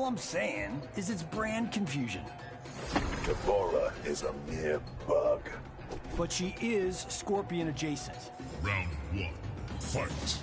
All I'm saying is it's brand confusion. D'Vorah is a mere bug. But she is Scorpion adjacent. Round one, fight.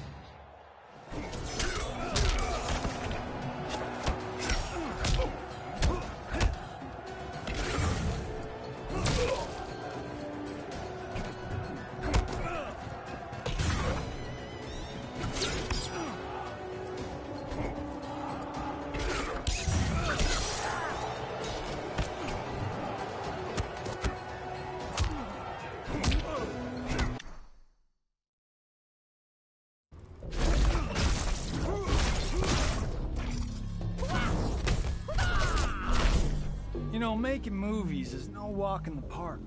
Making movies is no walk in the park.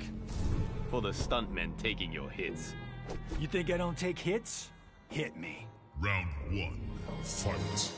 For the stuntmen taking your hits. You think I don't take hits? Hit me. Round one, fight.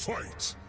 Fight.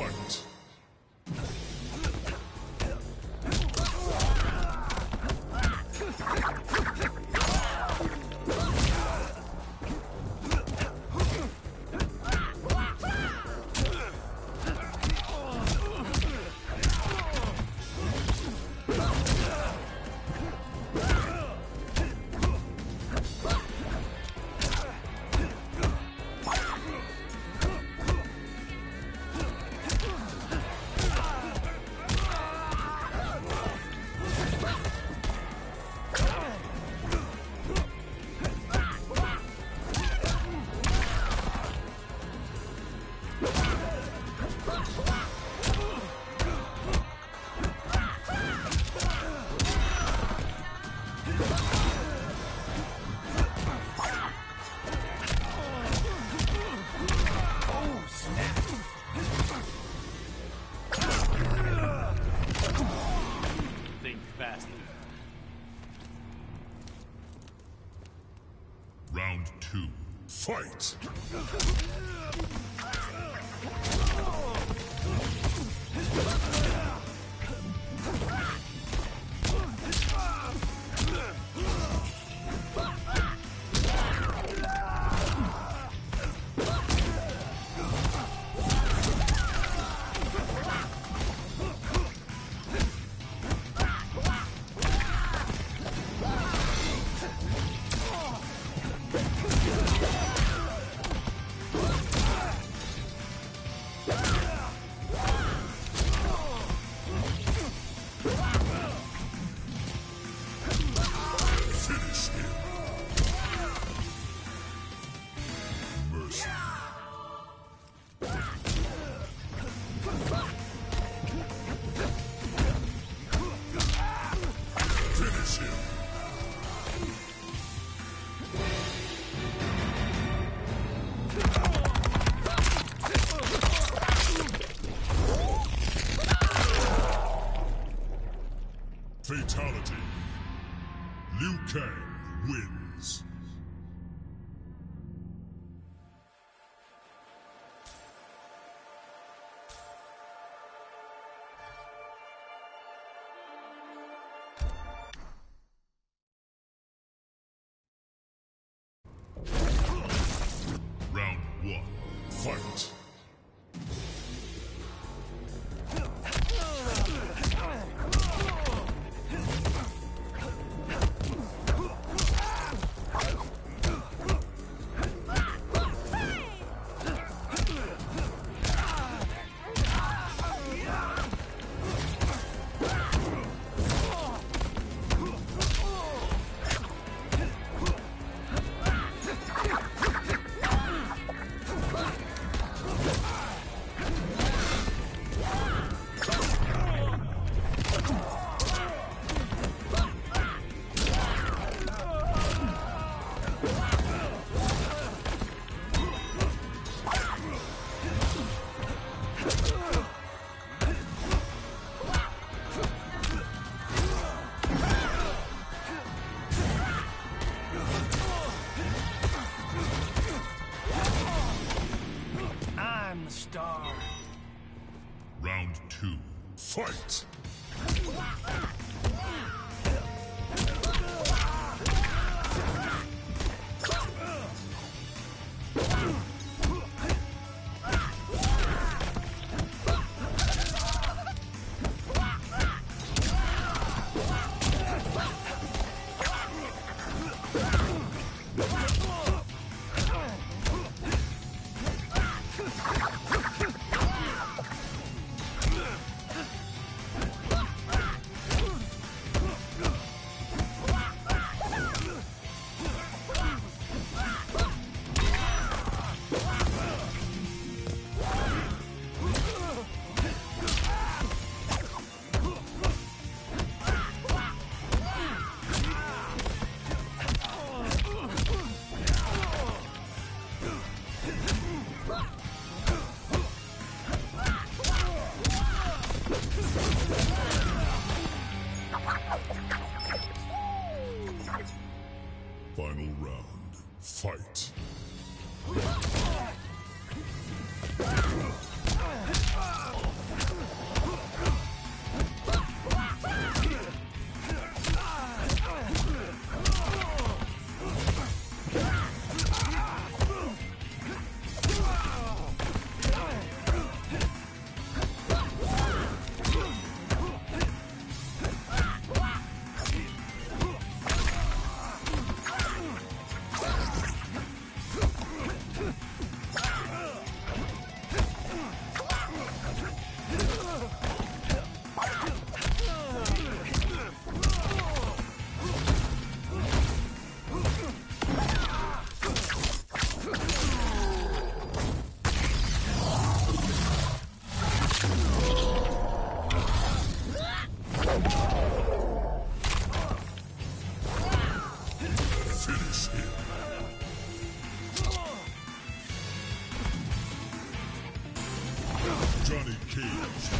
Fight. Fight! Round. Fight. Johnny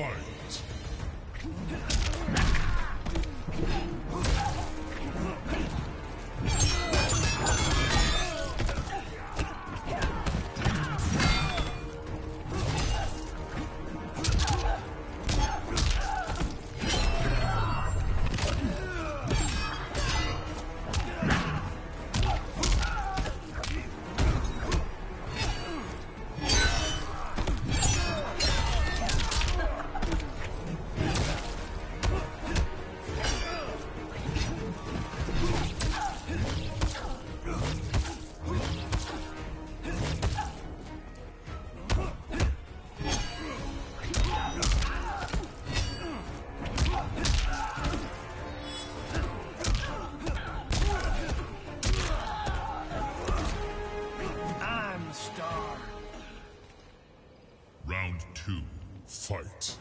fight. Two, fight.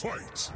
Fight.